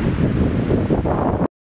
す